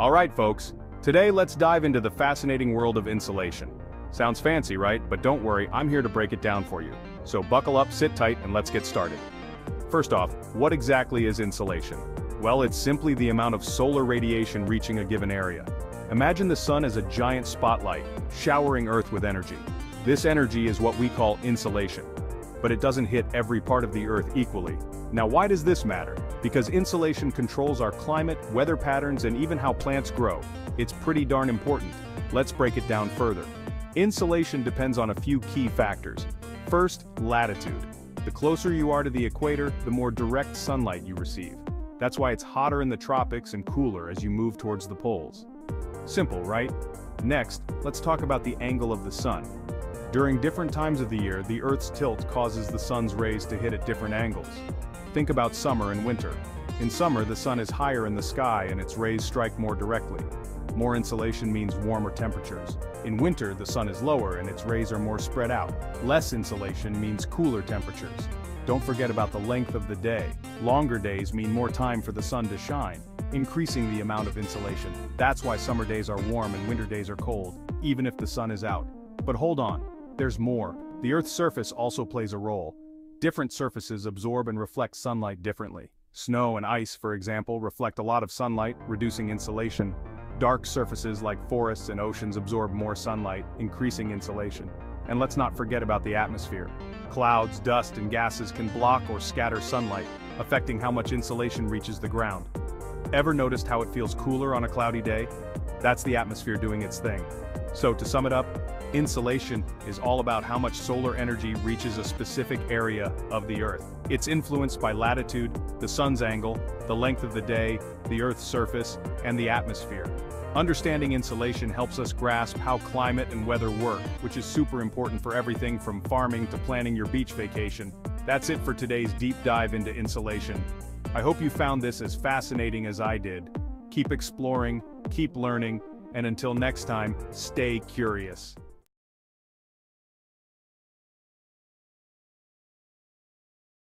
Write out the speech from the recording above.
Alright folks, today let's dive into the fascinating world of insolation. Sounds fancy, right? But don't worry, I'm here to break it down for you. So buckle up, sit tight, and let's get started. First off, what exactly is insolation? Well, it's simply the amount of solar radiation reaching a given area. Imagine the sun as a giant spotlight, showering Earth with energy. This energy is what we call insolation. But it doesn't hit every part of the Earth equally. Now why does this matter? Because insolation controls our climate, weather patterns, and even how plants grow. It's pretty darn important. Let's break it down further. Insolation depends on a few key factors. First, latitude. The closer you are to the equator, the more direct sunlight you receive. That's why it's hotter in the tropics and cooler as you move towards the poles. Simple, right? Next, let's talk about the angle of the sun. During different times of the year, the Earth's tilt causes the sun's rays to hit at different angles. Think about summer and winter. In summer, the sun is higher in the sky and its rays strike more directly. More insolation means warmer temperatures. In winter, the sun is lower and its rays are more spread out. Less insolation means cooler temperatures. Don't forget about the length of the day. Longer days mean more time for the sun to shine, increasing the amount of insolation. That's why summer days are warm and winter days are cold, even if the sun is out. But hold on, there's more. The Earth's surface also plays a role. Different surfaces absorb and reflect sunlight differently. Snow and ice, for example, reflect a lot of sunlight, reducing insolation. Dark surfaces like forests and oceans absorb more sunlight, increasing insolation. And let's not forget about the atmosphere. Clouds, dust, and gases can block or scatter sunlight, affecting how much insolation reaches the ground. Ever noticed how it feels cooler on a cloudy day? That's the atmosphere doing its thing. So to sum it up, insolation is all about how much solar energy reaches a specific area of the Earth. It's influenced by latitude, the sun's angle, the length of the day, the Earth's surface, and the atmosphere. Understanding insolation helps us grasp how climate and weather work, which is super important for everything from farming to planning your beach vacation. That's it for today's deep dive into insolation. I hope you found this as fascinating as I did. Keep exploring, keep learning, and until next time, stay curious.